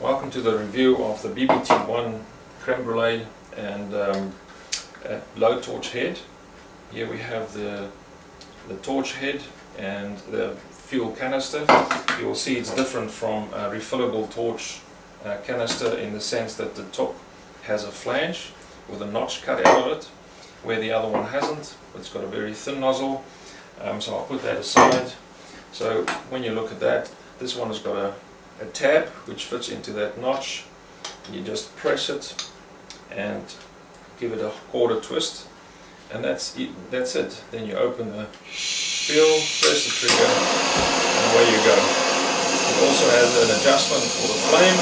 Welcome to the review of the BBT1 creme brulee and um, low torch head. Here we have the, the torch head and the fuel canister. You will see it's different from a refillable torch uh, canister in the sense that the top has a flange with a notch cut out of it where the other one hasn't. It's got a very thin nozzle um, so I'll put that aside. So when you look at that, this one has got a a tab which fits into that notch. You just press it and give it a quarter twist. And that's it, that's it. Then you open the fuel press the trigger and away you go. It also has an adjustment for the flame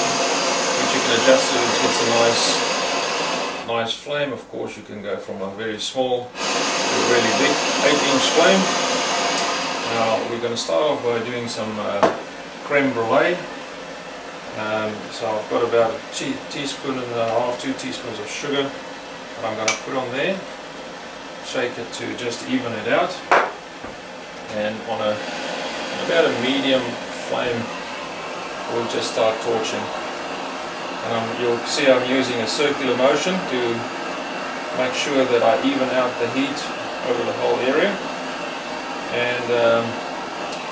which you can adjust so it gets a nice nice flame. Of course you can go from a very small to a really big 8 inch flame. Now we're going to start off by doing some uh, creme brulee um, so I've got about a tea teaspoon and a half, two teaspoons of sugar that I'm going to put on there. Shake it to just even it out. And on a about a medium flame, we'll just start torching. And I'm, you'll see I'm using a circular motion to make sure that I even out the heat over the whole area. And um,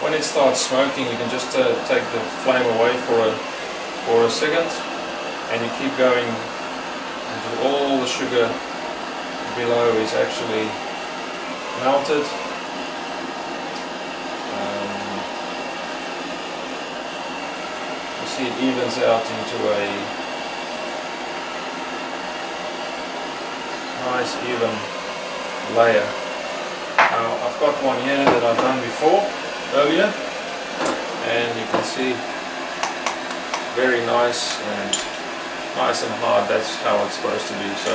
when it starts smoking, you can just uh, take the flame away for a for a second and you keep going until all the sugar below is actually melted. Um, you see it evens out into a nice even layer. Now I've got one here that I've done before earlier and you can see very nice and nice and hard. That's how it's supposed to be. So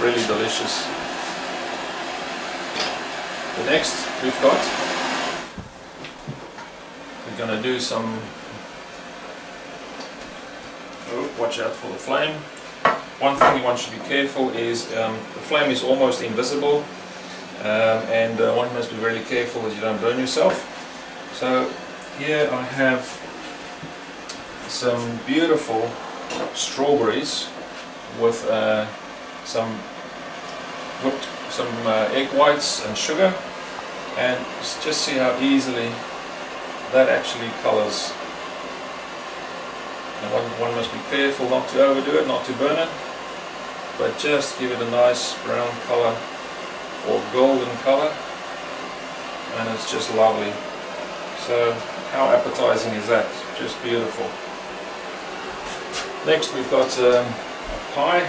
really delicious. The next we've got, we're to do some, oh, watch out for the flame. One thing one should be careful is um, the flame is almost invisible um, and uh, one must be really careful that you don't burn yourself. So here I have some beautiful strawberries with uh, some whipped some uh, egg whites and sugar. And just see how easily that actually colors. And one, one must be careful not to overdo it, not to burn it but just give it a nice brown color or golden color and it's just lovely. So how appetizing is that? Just beautiful Next we've got um, a pie,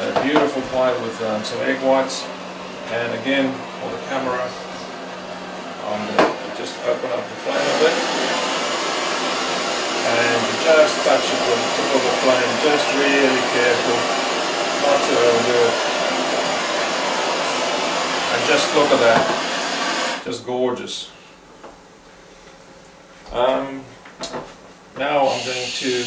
a beautiful pie with um, some egg whites. And again for the camera I'm going to just open up the flame a bit. And just touch it with the tip of the flame, just really careful not to overdo it. And just look at that, just gorgeous. Um, now I'm going to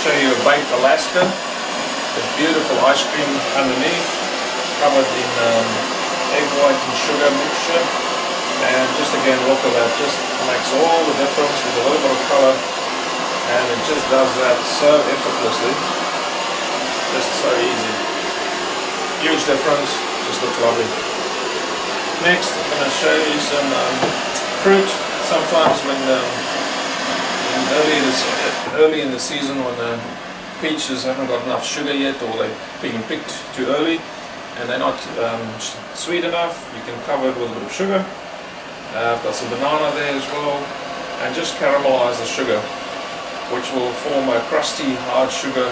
show you a baked Alaska with beautiful ice cream underneath, covered in um, egg white and sugar mixture. And just again, look at that, just makes all the difference with a little bit of color. And it just does that so effortlessly. Just so easy. Huge difference, just looks lovely. Next, I'm going to show you some um, fruit. Sometimes when um, early, this, early in the season when the peaches haven't got enough sugar yet or they're being picked too early and they're not um, sweet enough, you can cover it with a bit of sugar. Uh, I've got some banana there as well and just caramelize the sugar which will form a crusty hard sugar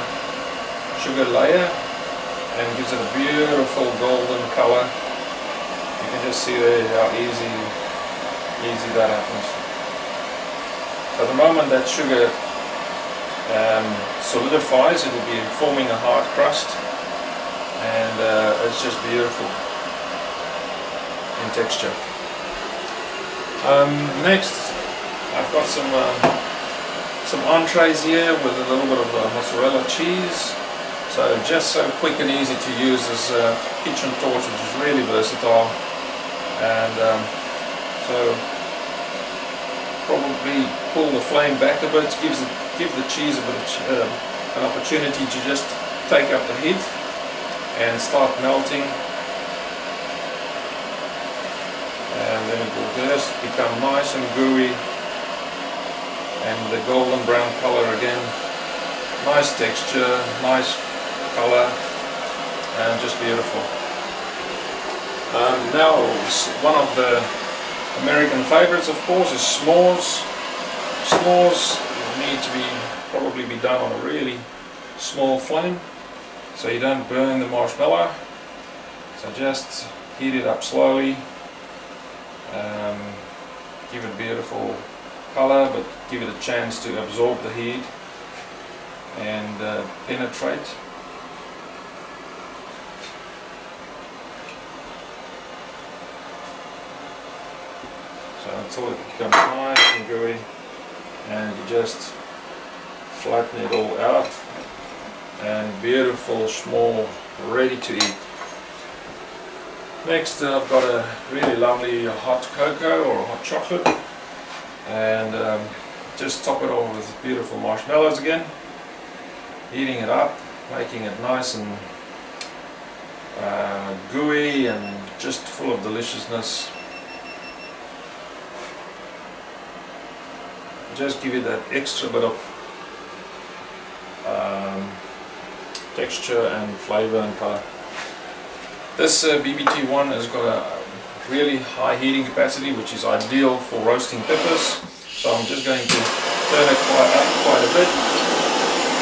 sugar layer and gives it a beautiful golden color. You can just see there how easy easy that happens. At the moment that sugar um, solidifies, it will be forming a hard crust and uh, it's just beautiful in texture. Um, next, I've got some uh, some entrees here with a little bit of uh, mozzarella cheese. So just so quick and easy to use this uh, kitchen torch, which is really versatile. And um, so probably pull the flame back a bit, gives it, give the cheese a bit of uh, an opportunity to just take up the heat and start melting. And then it will just become nice and gooey and the golden brown color again. Nice texture, nice color and just beautiful. Um, now one of the American favorites of course is s'mores. S'mores need to be probably be done on a really small flame so you don't burn the marshmallow. So just heat it up slowly, um, give it a beautiful color but give it a chance to absorb the heat and uh, penetrate. So until it becomes nice and gooey and you just flatten it all out and beautiful small ready to eat. Next uh, I've got a really lovely hot cocoa or hot chocolate and um, just top it off with beautiful marshmallows again heating it up making it nice and uh, gooey and just full of deliciousness just give it that extra bit of um, texture and flavor and color. This uh, BBT1 has got a really high heating capacity which is ideal for roasting peppers. So I'm just going to turn it quite up quite a bit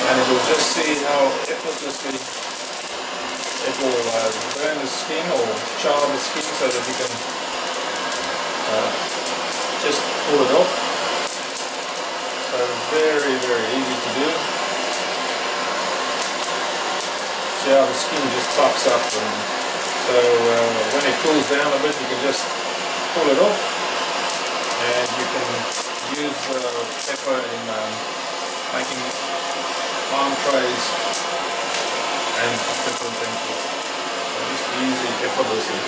and it will just see how effortlessly it will uh, burn the skin or char the skin so that you can uh, just pull it off so very very easy to do see how the skin just pops up and so uh, when it cools down a bit you can just pull it off and you can use uh, pepper in um, making palm trays and different things. So just easy, effortlessly.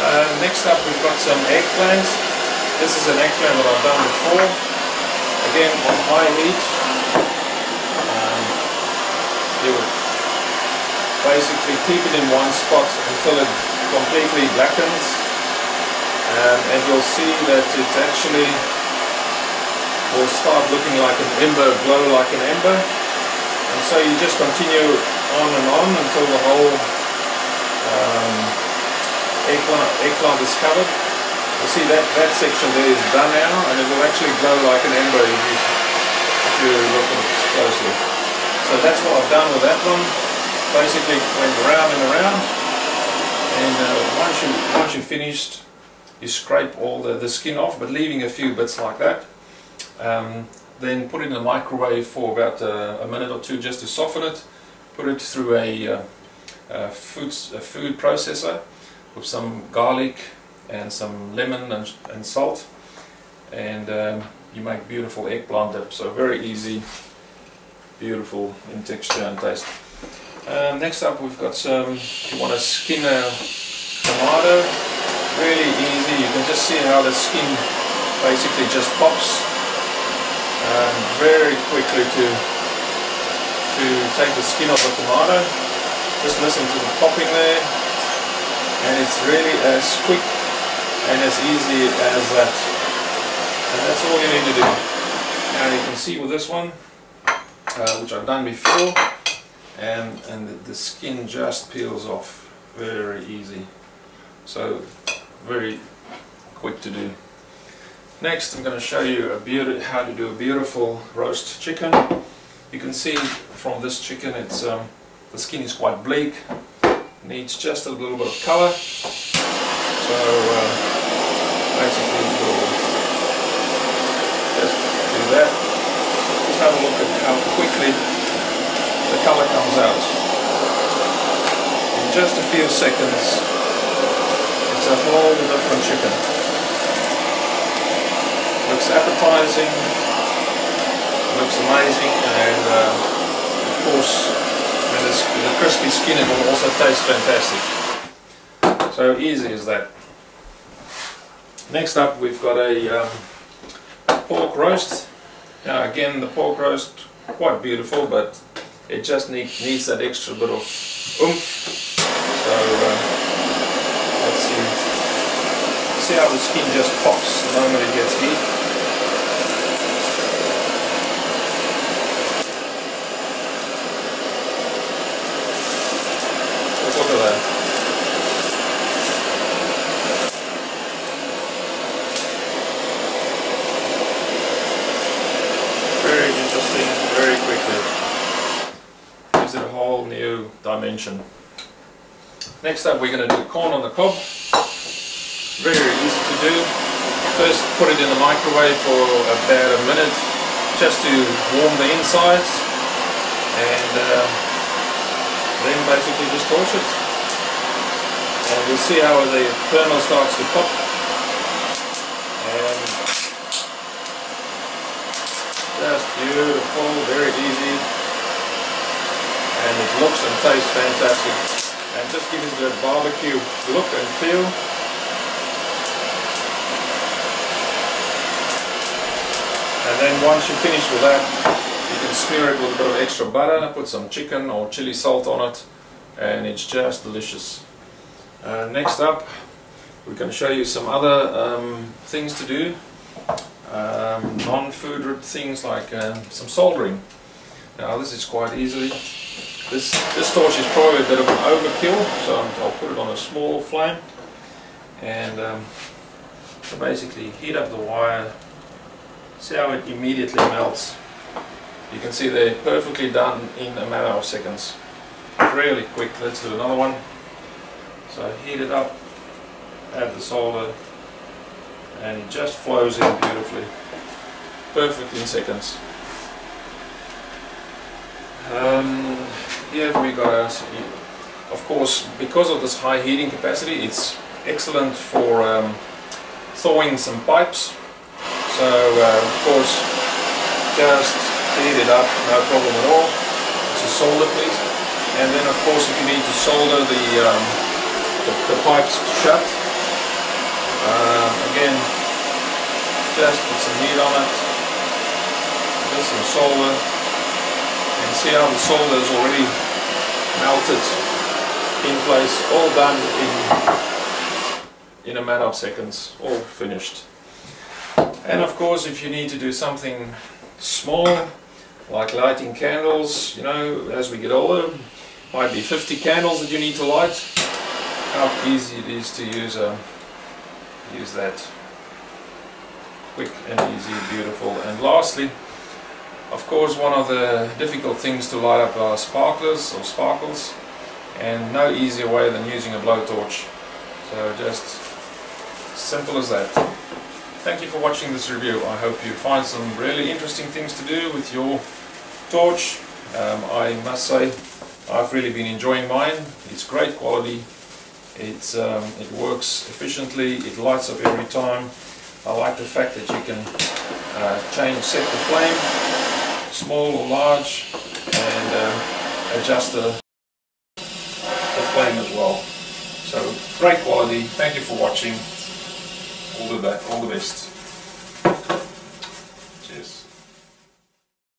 Uh, next up we've got some eggplants. This is an eggplant that I've done before. Again on high heat. Um, basically keep it in one spot until it completely blackens um, and you'll see that it actually will start looking like an ember, glow like an ember and so you just continue on and on until the whole um, eggplant, eggplant is covered. You see that, that section there is done now and it will actually glow like an ember if you, if you look at it closely. So that's what I've done with that one. Basically went around and around. And uh, once you once you're finished you scrape all the, the skin off but leaving a few bits like that. Um, then put it in the microwave for about uh, a minute or two just to soften it. Put it through a, uh, a, food, a food processor with some garlic and some lemon and, and salt. And um, you make beautiful eggplant dip so very easy beautiful in texture and taste. Um, next up we've got some, you want to skin a tomato, really easy, you can just see how the skin basically just pops um, very quickly to to take the skin off the tomato. Just listen to the popping there and it's really as quick and as easy as that. And that's all you need to do. Now you can see with this one, uh, which I've done before, and and the skin just peels off very easy. So very quick to do. Next I'm going to show you a how to do a beautiful roast chicken. You can see from this chicken it's um, the skin is quite bleak. Needs just a little bit of color. So uh, basically we'll just do that just have a look at how quickly the color comes out. In just a few seconds, it's a whole different chicken. Looks appetizing, looks amazing, and uh, of course, when the crispy skin, it will also taste fantastic. So easy as that. Next up, we've got a um, pork roast. Now again, the pork roast, quite beautiful, but it just need, needs that extra bit of oomph. So uh, let's see, see how the skin just pops the moment it gets heat. Look at that. Very interesting, very quickly. Gives it a whole new dimension. Next up we're going to do corn on the cob. Very easy to do. First put it in the microwave for about a minute just to warm the insides and uh, then basically just torch it. And we'll see how the kernel starts to pop. And just beautiful, very easy. And it looks and tastes fantastic. And just gives it a barbecue look and feel. And then once you're finished with that, you can smear it with a bit of extra butter, put some chicken or chili salt on it, and it's just delicious. Uh, next up, we're going to show you some other um, things to do. Um, non-food things like um, some soldering. Now this is quite easily. This, this torch is probably a bit of an overkill, so I'll put it on a small flame and um, so basically heat up the wire See how it immediately melts. You can see they're perfectly done in a matter of seconds. Really quick. Let's do another one. So heat it up, add the solder, and it just flows in beautifully. Perfect in seconds. Um, here we got, a, of course, because of this high heating capacity, it's excellent for um, thawing some pipes so uh, of course just heat it up, no problem at all. It's a solder please. And then of course if you need to solder the, um, the, the, pipes shut, uh, again just put some heat on it, put some solder, and see how the solder is already melted in place, all done in, in a matter of seconds, all finished. And of course if you need to do something small, like lighting candles, you know, as we get older, might be 50 candles that you need to light, how easy it is to use, a, uh, use that. Quick and easy, beautiful. And lastly, of course one of the difficult things to light up are sparklers or sparkles and no easier way than using a blowtorch. So just simple as that. Thank you for watching this review. I hope you find some really interesting things to do with your torch. Um, I must say I've really been enjoying mine. It's great quality. It's, um, it works efficiently. It lights up every time. I like the fact that you can uh, change, set the flame, small or large, and uh, adjust the, the flame as well. So great quality. Thank you for watching all the, all the best. Cheers.